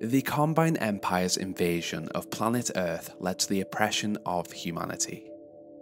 The Combine Empire's invasion of planet Earth led to the oppression of humanity.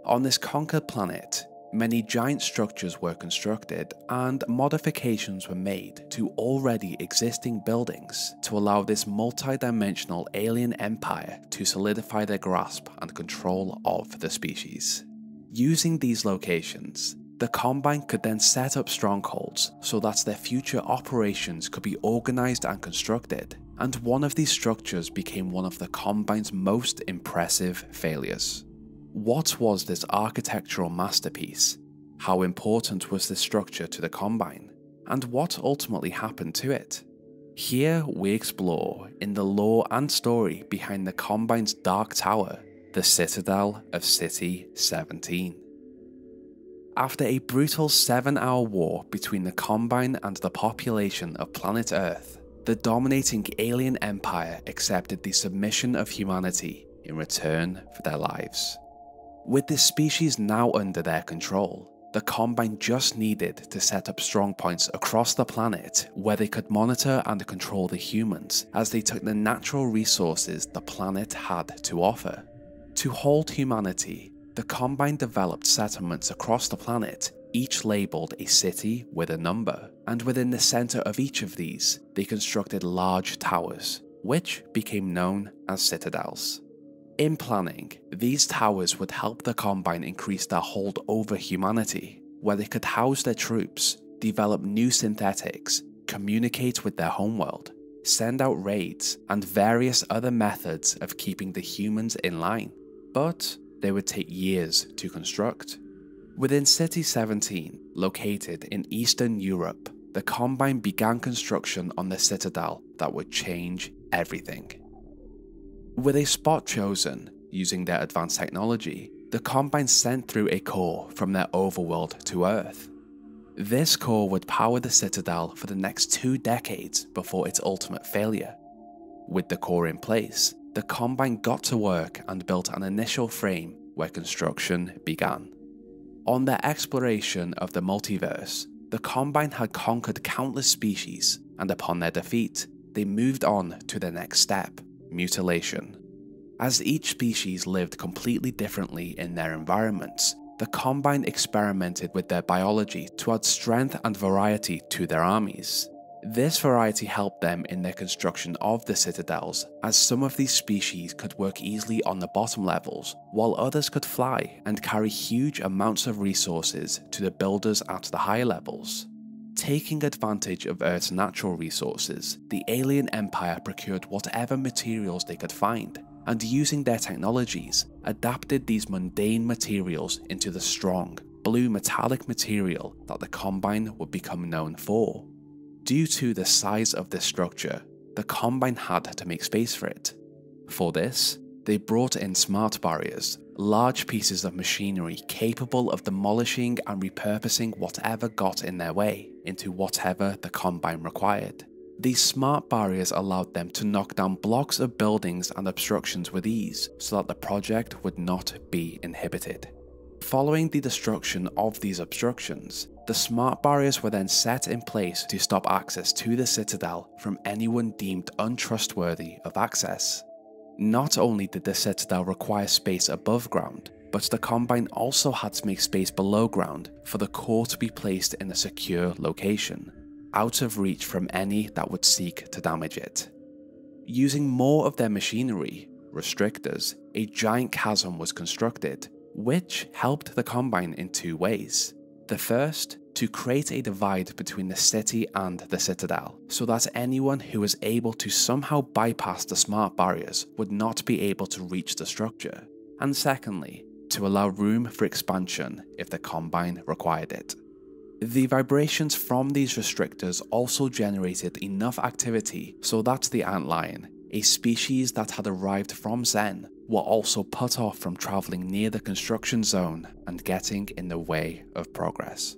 On this conquered planet, many giant structures were constructed and modifications were made to already existing buildings to allow this multi-dimensional alien empire to solidify their grasp and control of the species. Using these locations, the Combine could then set up strongholds so that their future operations could be organized and constructed, and one of these structures became one of the Combine's most impressive failures. What was this architectural masterpiece? How important was this structure to the Combine? And what ultimately happened to it? Here we explore in the lore and story behind the Combine's Dark Tower, the Citadel of City 17. After a brutal 7 hour war between the Combine and the population of planet Earth, the dominating alien empire accepted the submission of humanity in return for their lives. With this species now under their control, the Combine just needed to set up strong points across the planet where they could monitor and control the humans as they took the natural resources the planet had to offer. To hold humanity, the Combine developed settlements across the planet, each labelled a city with a number, and within the centre of each of these, they constructed large towers, which became known as citadels. In planning, these towers would help the Combine increase their hold over humanity, where they could house their troops, develop new synthetics, communicate with their homeworld, send out raids, and various other methods of keeping the humans in line. But they would take years to construct. Within City 17, located in Eastern Europe, the Combine began construction on the citadel that would change everything. With a spot chosen, using their advanced technology, the Combine sent through a core from their overworld to Earth. This core would power the Citadel for the next two decades before its ultimate failure. With the core in place, the Combine got to work and built an initial frame where construction began. On their exploration of the multiverse, the Combine had conquered countless species, and upon their defeat, they moved on to the next step mutilation. As each species lived completely differently in their environments, the Combine experimented with their biology to add strength and variety to their armies. This variety helped them in their construction of the citadels, as some of these species could work easily on the bottom levels, while others could fly and carry huge amounts of resources to the builders at the higher levels. Taking advantage of Earth's natural resources, the alien empire procured whatever materials they could find, and using their technologies, adapted these mundane materials into the strong, blue metallic material that the Combine would become known for. Due to the size of this structure, the Combine had to make space for it. For this, they brought in smart barriers, large pieces of machinery capable of demolishing and repurposing whatever got in their way into whatever the Combine required. These smart barriers allowed them to knock down blocks of buildings and obstructions with ease so that the project would not be inhibited. Following the destruction of these obstructions, the smart barriers were then set in place to stop access to the Citadel from anyone deemed untrustworthy of access. Not only did the Citadel require space above ground, but the Combine also had to make space below ground for the core to be placed in a secure location, out of reach from any that would seek to damage it. Using more of their machinery, restrictors, a giant chasm was constructed, which helped the Combine in two ways. The first, to create a divide between the city and the citadel, so that anyone who was able to somehow bypass the smart barriers would not be able to reach the structure. And secondly, to allow room for expansion if the Combine required it. The vibrations from these restrictors also generated enough activity so that the antlion, a species that had arrived from Xen, were also put off from travelling near the construction zone and getting in the way of progress.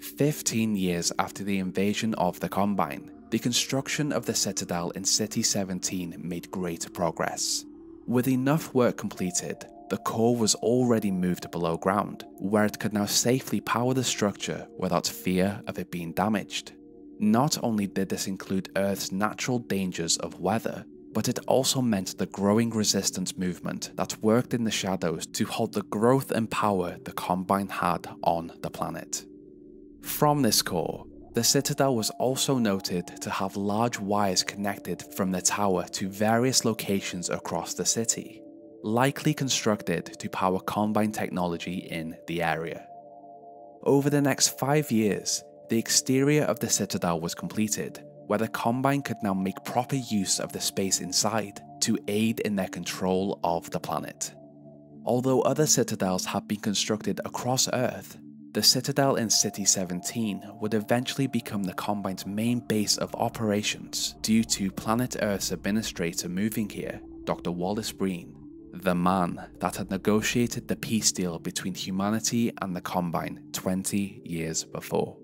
15 years after the invasion of the Combine, the construction of the Citadel in City 17 made great progress. With enough work completed, the core was already moved below ground, where it could now safely power the structure without fear of it being damaged. Not only did this include Earth's natural dangers of weather, but it also meant the growing resistance movement that worked in the shadows to halt the growth and power the Combine had on the planet. From this core, the Citadel was also noted to have large wires connected from the tower to various locations across the city, likely constructed to power Combine technology in the area. Over the next five years, the exterior of the Citadel was completed, where the Combine could now make proper use of the space inside to aid in their control of the planet. Although other citadels have been constructed across Earth, the Citadel in City 17 would eventually become the Combine's main base of operations due to Planet Earth's administrator moving here, Dr. Wallace Breen, the man that had negotiated the peace deal between humanity and the Combine 20 years before.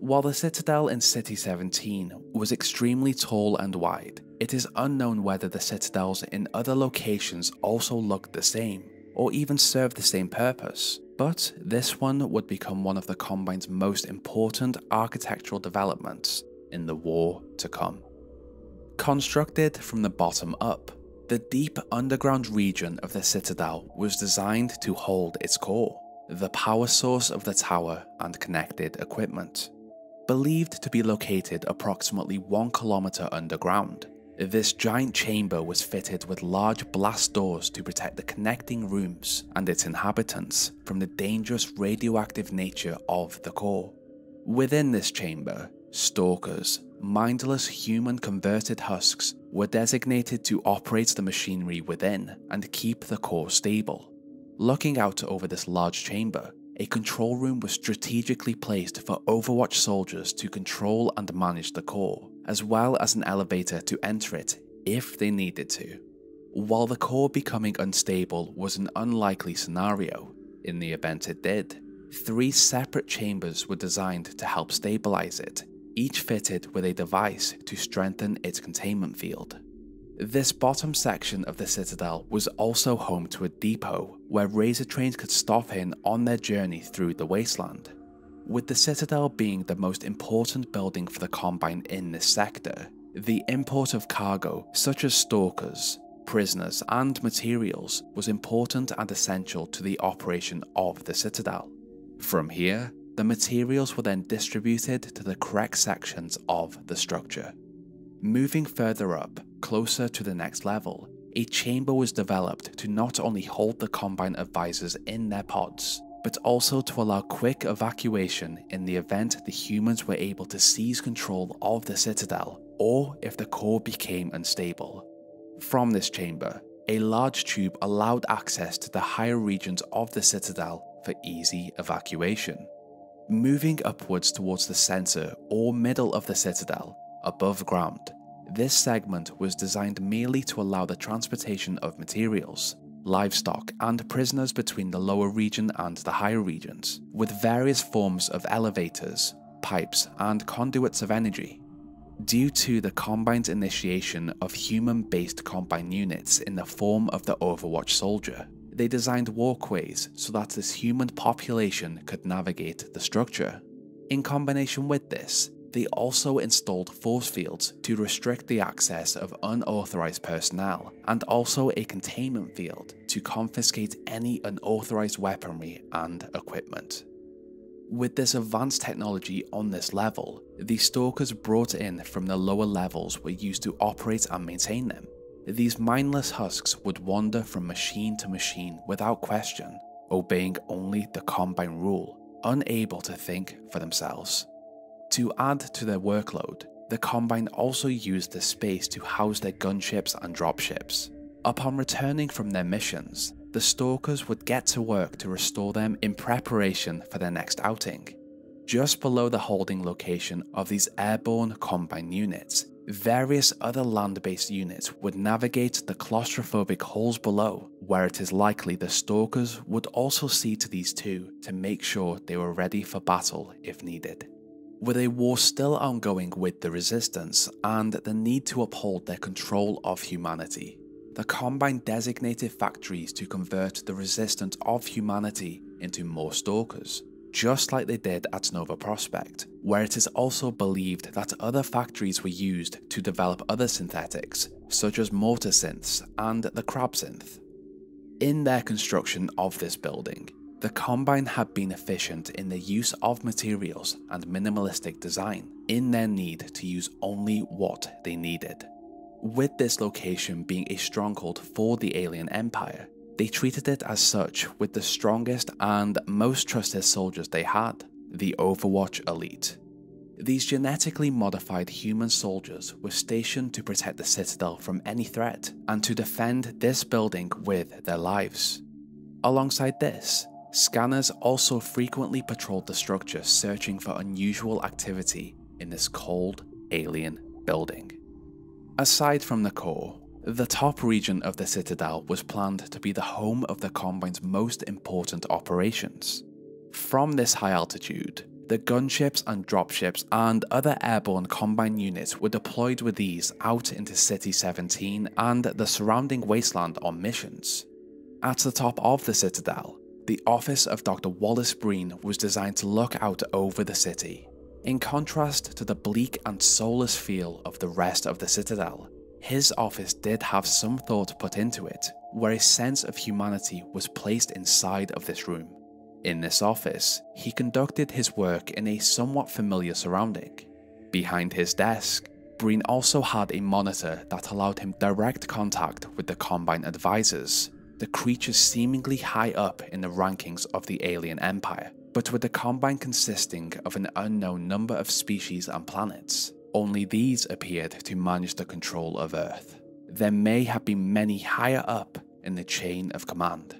While the Citadel in City 17 was extremely tall and wide, it is unknown whether the citadels in other locations also looked the same, or even served the same purpose, but this one would become one of the Combine's most important architectural developments in the war to come. Constructed from the bottom up, the deep underground region of the Citadel was designed to hold its core, the power source of the tower and connected equipment believed to be located approximately one kilometer underground. This giant chamber was fitted with large blast doors to protect the connecting rooms and its inhabitants from the dangerous radioactive nature of the core. Within this chamber, stalkers, mindless human converted husks, were designated to operate the machinery within and keep the core stable. Looking out over this large chamber, a control room was strategically placed for Overwatch soldiers to control and manage the core, as well as an elevator to enter it if they needed to. While the core becoming unstable was an unlikely scenario, in the event it did, three separate chambers were designed to help stabilize it, each fitted with a device to strengthen its containment field. This bottom section of the Citadel was also home to a depot where razor trains could stop in on their journey through the wasteland. With the Citadel being the most important building for the Combine in this sector, the import of cargo such as stalkers, prisoners and materials was important and essential to the operation of the Citadel. From here, the materials were then distributed to the correct sections of the structure. Moving further up, closer to the next level, a chamber was developed to not only hold the Combine advisors in their pods, but also to allow quick evacuation in the event the humans were able to seize control of the Citadel, or if the core became unstable. From this chamber, a large tube allowed access to the higher regions of the Citadel for easy evacuation. Moving upwards towards the center or middle of the Citadel, above ground. This segment was designed merely to allow the transportation of materials, livestock, and prisoners between the lower region and the higher regions, with various forms of elevators, pipes, and conduits of energy. Due to the Combine's initiation of human-based Combine units in the form of the Overwatch soldier, they designed walkways so that this human population could navigate the structure. In combination with this, they also installed force fields to restrict the access of unauthorized personnel, and also a containment field to confiscate any unauthorized weaponry and equipment. With this advanced technology on this level, the stalkers brought in from the lower levels were used to operate and maintain them. These mindless husks would wander from machine to machine without question, obeying only the Combine rule, unable to think for themselves. To add to their workload, the Combine also used the space to house their gunships and dropships. Upon returning from their missions, the Stalkers would get to work to restore them in preparation for their next outing. Just below the holding location of these airborne Combine units, various other land-based units would navigate the claustrophobic halls below, where it is likely the Stalkers would also see to these too to make sure they were ready for battle if needed. With a war still ongoing with the resistance and the need to uphold their control of humanity, the Combine designated factories to convert the resistance of humanity into more stalkers. just like they did at Nova Prospekt, where it is also believed that other factories were used to develop other synthetics, such as mortar synths and the crab synth. In their construction of this building, the Combine had been efficient in the use of materials and minimalistic design in their need to use only what they needed. With this location being a stronghold for the alien empire, they treated it as such with the strongest and most trusted soldiers they had, the Overwatch Elite. These genetically modified human soldiers were stationed to protect the Citadel from any threat and to defend this building with their lives. Alongside this, scanners also frequently patrolled the structure searching for unusual activity in this cold, alien building. Aside from the core, the top region of the Citadel was planned to be the home of the Combine's most important operations. From this high altitude, the gunships and dropships and other airborne Combine units were deployed with these out into City 17 and the surrounding wasteland on missions. At the top of the Citadel, the office of Dr. Wallace Breen was designed to look out over the city. In contrast to the bleak and soulless feel of the rest of the Citadel, his office did have some thought put into it, where a sense of humanity was placed inside of this room. In this office, he conducted his work in a somewhat familiar surrounding. Behind his desk, Breen also had a monitor that allowed him direct contact with the Combine advisors, the creatures seemingly high up in the rankings of the alien empire, but with the Combine consisting of an unknown number of species and planets. Only these appeared to manage the control of Earth. There may have been many higher up in the chain of command.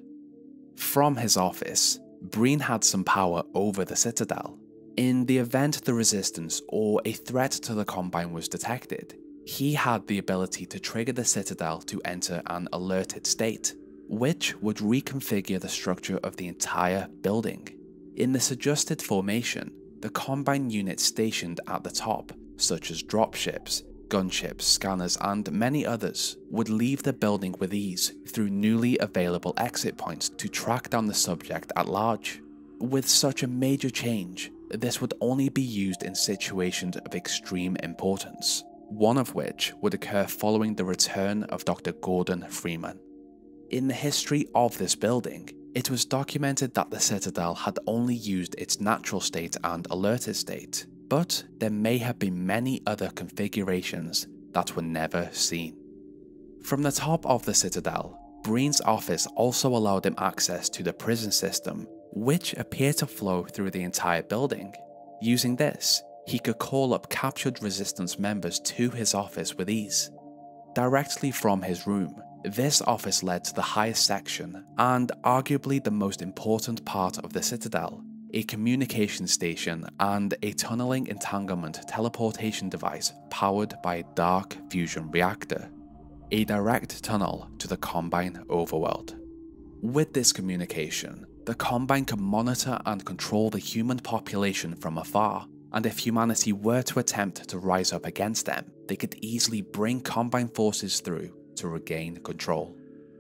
From his office, Breen had some power over the Citadel. In the event the Resistance or a threat to the Combine was detected, he had the ability to trigger the Citadel to enter an alerted state, which would reconfigure the structure of the entire building. In this adjusted formation, the Combine units stationed at the top such as dropships, gunships, scanners, and many others, would leave the building with ease through newly available exit points to track down the subject at large. With such a major change, this would only be used in situations of extreme importance, one of which would occur following the return of Dr. Gordon Freeman. In the history of this building, it was documented that the Citadel had only used its natural state and alerted state, but there may have been many other configurations that were never seen. From the top of the Citadel, Breen's office also allowed him access to the prison system, which appeared to flow through the entire building. Using this, he could call up captured resistance members to his office with ease. Directly from his room, this office led to the highest section and arguably the most important part of the Citadel, a communication station, and a tunneling entanglement teleportation device powered by a dark fusion reactor, a direct tunnel to the Combine overworld. With this communication, the Combine could monitor and control the human population from afar, and if humanity were to attempt to rise up against them, they could easily bring Combine forces through to regain control.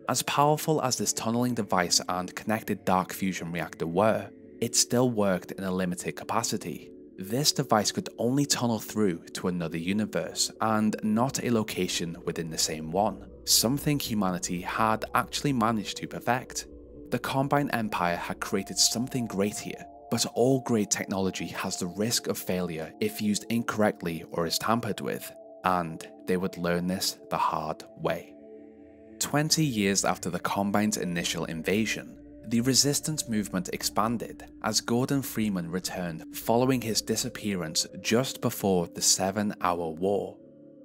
As powerful as this tunneling device and connected dark fusion reactor were, it still worked in a limited capacity. This device could only tunnel through to another universe and not a location within the same one, something humanity had actually managed to perfect. The Combine Empire had created something great here, but all great technology has the risk of failure if used incorrectly or is tampered with, and they would learn this the hard way. 20 years after the Combine's initial invasion, the resistance movement expanded as Gordon Freeman returned following his disappearance just before the Seven Hour War.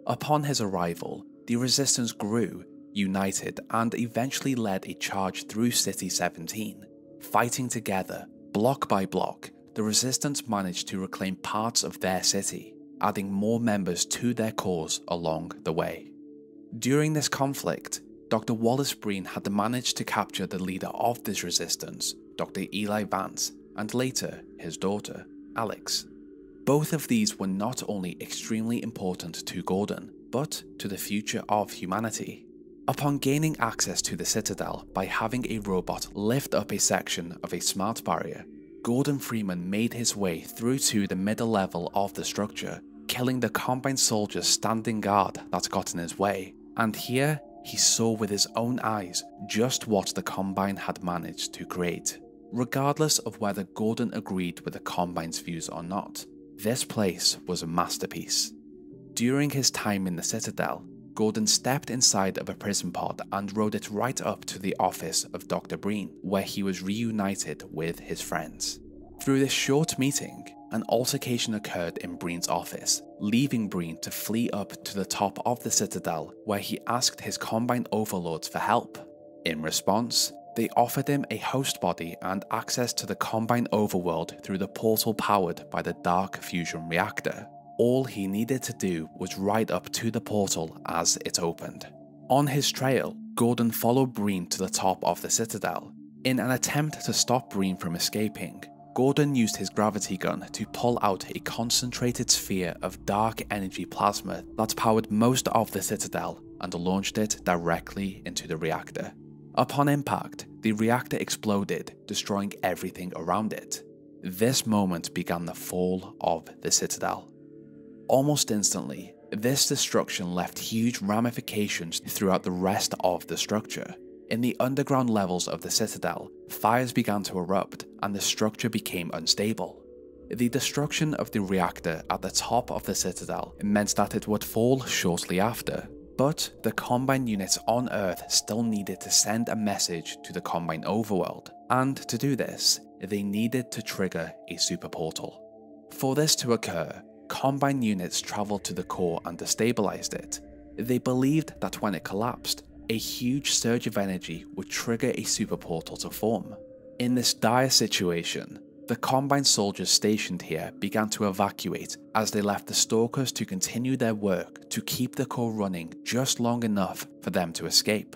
Upon his arrival, the resistance grew, united, and eventually led a charge through City 17. Fighting together, block by block, the resistance managed to reclaim parts of their city, adding more members to their cause along the way. During this conflict, Dr. Wallace Breen had managed to capture the leader of this resistance, Dr. Eli Vance, and later his daughter, Alyx. Both of these were not only extremely important to Gordon, but to the future of humanity. Upon gaining access to the Citadel by having a robot lift up a section of a smart barrier, Gordon Freeman made his way through to the middle level of the structure, killing the Combine soldiers standing guard that got in his way. And here, he saw with his own eyes just what the Combine had managed to create. Regardless of whether Gordon agreed with the Combine's views or not, this place was a masterpiece. During his time in the Citadel, Gordon stepped inside of a prison pod and rode it right up to the office of Dr. Breen, where he was reunited with his friends. Through this short meeting, an altercation occurred in Breen's office, leaving Breen to flee up to the top of the Citadel, where he asked his Combine overlords for help. In response, they offered him a host body and access to the Combine overworld through the portal powered by the Dark Fusion Reactor. All he needed to do was ride up to the portal as it opened. On his trail, Gordon followed Breen to the top of the Citadel. In an attempt to stop Breen from escaping, Gordon used his gravity gun to pull out a concentrated sphere of dark energy plasma that powered most of the Citadel and launched it directly into the reactor. Upon impact, the reactor exploded, destroying everything around it. This moment began the fall of the Citadel. Almost instantly, this destruction left huge ramifications throughout the rest of the structure. In the underground levels of the Citadel, fires began to erupt and the structure became unstable. The destruction of the reactor at the top of the Citadel meant that it would fall shortly after, but the Combine units on Earth still needed to send a message to the Combine overworld, and to do this, they needed to trigger a super portal. For this to occur, Combine units traveled to the core and destabilized it. They believed that when it collapsed, a huge surge of energy would trigger a super portal to form. In this dire situation, the Combine soldiers stationed here began to evacuate as they left the Stalkers to continue their work to keep the core running just long enough for them to escape.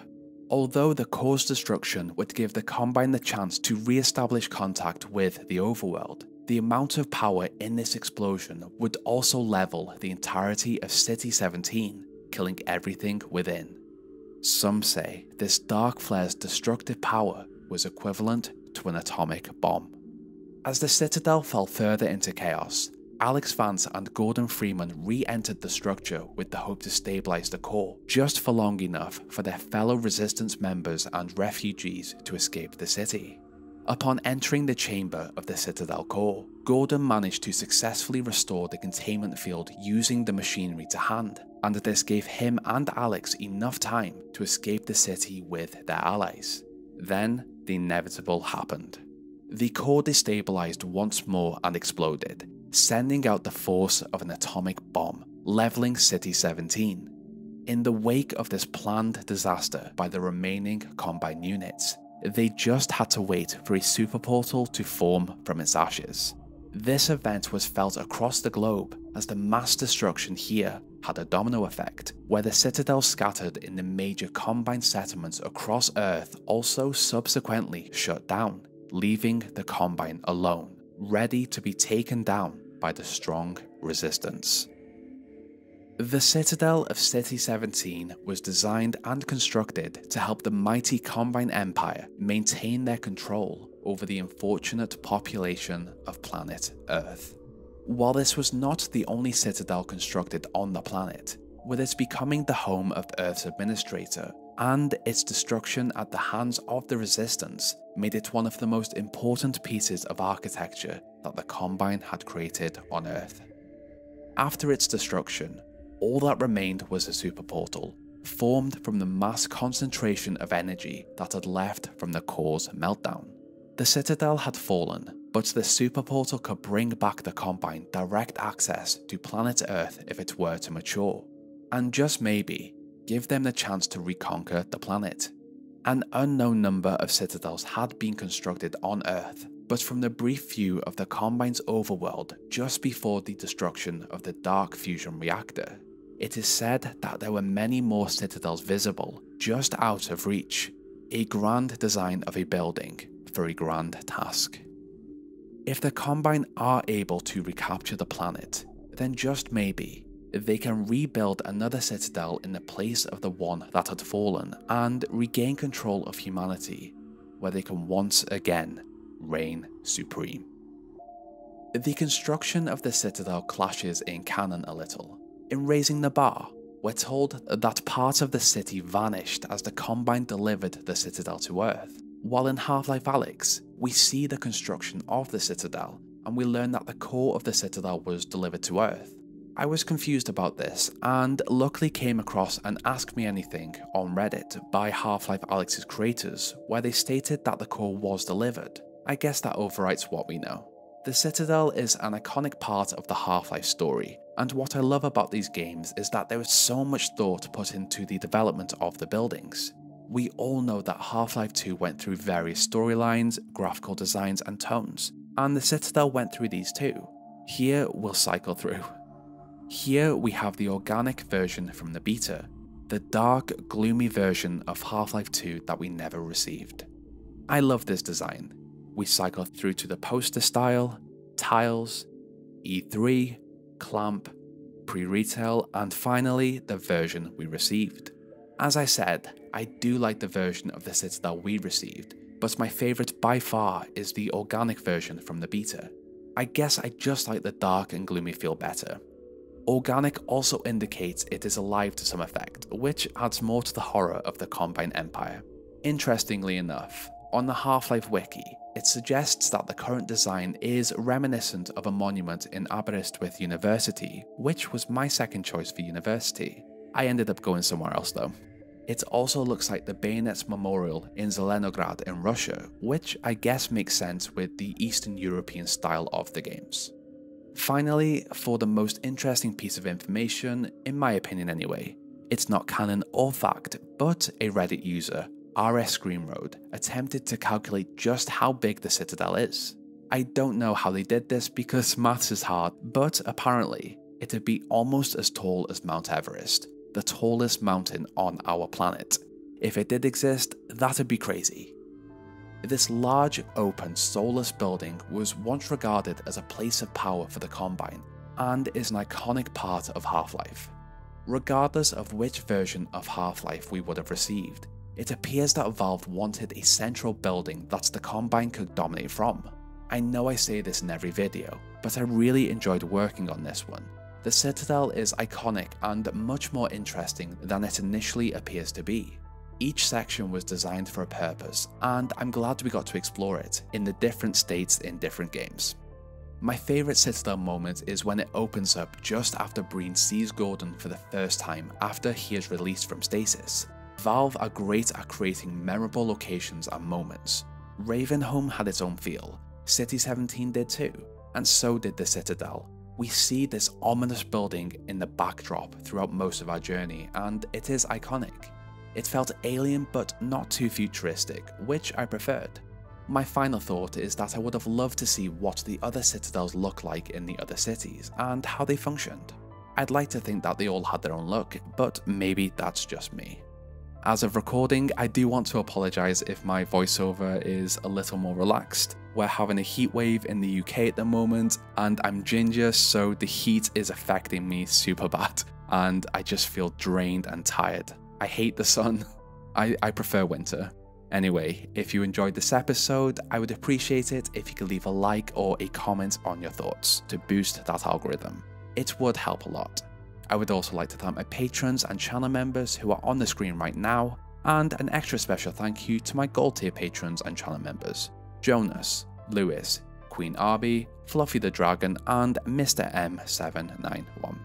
Although the core's destruction would give the Combine the chance to re-establish contact with the overworld, the amount of power in this explosion would also level the entirety of City 17, killing everything within. Some say this dark flare's destructive power was equivalent to an atomic bomb. As the Citadel fell further into chaos, Alyx Vance and Gordon Freeman re-entered the structure with the hope to stabilize the core, just for long enough for their fellow resistance members and refugees to escape the city. Upon entering the chamber of the Citadel core, Gordon managed to successfully restore the containment field using the machinery to hand, and this gave him and Alyx enough time to escape the city with their allies. Then, the inevitable happened. The core destabilized once more and exploded, sending out the force of an atomic bomb, leveling City 17. In the wake of this planned disaster by the remaining Combine units, they just had to wait for a super portal to form from its ashes. This event was felt across the globe as the mass destruction here had a domino effect, where the citadel scattered in the major Combine settlements across Earth also subsequently shut down, leaving the Combine alone, ready to be taken down by the strong resistance. The Citadel of City 17 was designed and constructed to help the mighty Combine Empire maintain their control over the unfortunate population of planet Earth. While this was not the only citadel constructed on the planet, with its becoming the home of Earth's administrator, and its destruction at the hands of the Resistance made it one of the most important pieces of architecture that the Combine had created on Earth. After its destruction, all that remained was a super portal, formed from the mass concentration of energy that had left from the core's meltdown. The Citadel had fallen, but the super portal could bring back the Combine direct access to planet Earth if it were to mature, and just maybe, give them the chance to reconquer the planet. An unknown number of citadels had been constructed on Earth, but from the brief view of the Combine's overworld just before the destruction of the Dark Fusion Reactor, it is said that there were many more citadels visible, just out of reach. A grand design of a building for a grand task. If the Combine are able to recapture the planet, then just maybe, they can rebuild another citadel in the place of the one that had fallen and regain control of humanity, where they can once again reign supreme. The construction of the citadel clashes in canon a little. In Raising the Bar, we're told that part of the city vanished as the Combine delivered the citadel to Earth, while in Half-Life Alyx, we see the construction of the citadel, and we learn that the core of the citadel was delivered to Earth. I was confused about this, and luckily came across an Ask Me Anything on Reddit by Half-Life Alyx's creators, where they stated that the core was delivered. I guess that overwrites what we know. The Citadel is an iconic part of the Half-Life story, and what I love about these games is that there is so much thought put into the development of the buildings. We all know that Half-Life 2 went through various storylines, graphical designs and tones, and the Citadel went through these too. Here we'll cycle through. Here we have the organic version from the beta, the dark, gloomy version of Half-Life 2 that we never received. I love this design. We cycle through to the poster style, tiles, E3, clamp, pre-retail, and finally the version we received. As I said, I do like the version of the Citadel we received, but my favourite by far is the organic version from the beta. I guess I just like the dark and gloomy feel better. Organic also indicates it is alive to some effect, which adds more to the horror of the Combine Empire. Interestingly enough, on the Half-Life wiki, it suggests that the current design is reminiscent of a monument in Aberystwyth University, which was my second choice for university. I ended up going somewhere else though. It also looks like the Bayonets Memorial in Zelenograd in Russia, which I guess makes sense with the Eastern European style of the games. Finally, for the most interesting piece of information, in my opinion anyway, it's not canon or fact, but a Reddit user, RS Screamroad, attempted to calculate just how big the Citadel is. I don't know how they did this because maths is hard, but apparently, it'd be almost as tall as Mount Everest, the tallest mountain on our planet. If it did exist, that'd be crazy. This large, open, soulless building was once regarded as a place of power for the Combine, and is an iconic part of Half-Life. Regardless of which version of Half-Life we would have received, it appears that Valve wanted a central building that the Combine could dominate from. I know I say this in every video, but I really enjoyed working on this one, the Citadel is iconic and much more interesting than it initially appears to be. Each section was designed for a purpose, and I'm glad we got to explore it in the different states in different games. My favourite Citadel moment is when it opens up just after Breen sees Gordon for the first time after he is released from stasis. Valve are great at creating memorable locations and moments. Ravenholm had its own feel, City 17 did too, and so did the Citadel, we see this ominous building in the backdrop throughout most of our journey, and it is iconic. It felt alien but not too futuristic, which I preferred. My final thought is that I would have loved to see what the other citadels look like in the other cities, and how they functioned. I'd like to think that they all had their own look, but maybe that's just me. As of recording, I do want to apologise if my voiceover is a little more relaxed. We're having a heat wave in the UK at the moment, and I'm ginger, so the heat is affecting me super bad, and I just feel drained and tired. I hate the sun. I, I prefer winter. Anyway, if you enjoyed this episode, I would appreciate it if you could leave a like or a comment on your thoughts to boost that algorithm. It would help a lot. I would also like to thank my patrons and channel members who are on the screen right now, and an extra special thank you to my gold tier patrons and channel members, Jonas, Lewis, Queen Arby, Fluffy the Dragon, and Mr. M791.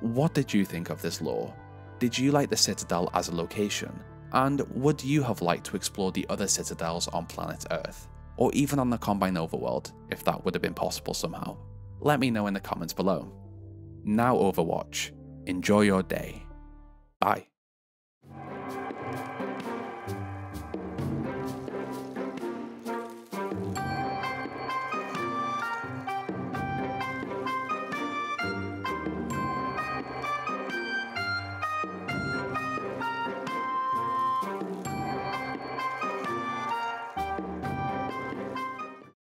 What did you think of this lore? Did you like the Citadel as a location? And would you have liked to explore the other citadels on planet Earth? Or even on the Combine Overworld, if that would have been possible somehow? Let me know in the comments below. Now Overwatch. Enjoy your day. Bye.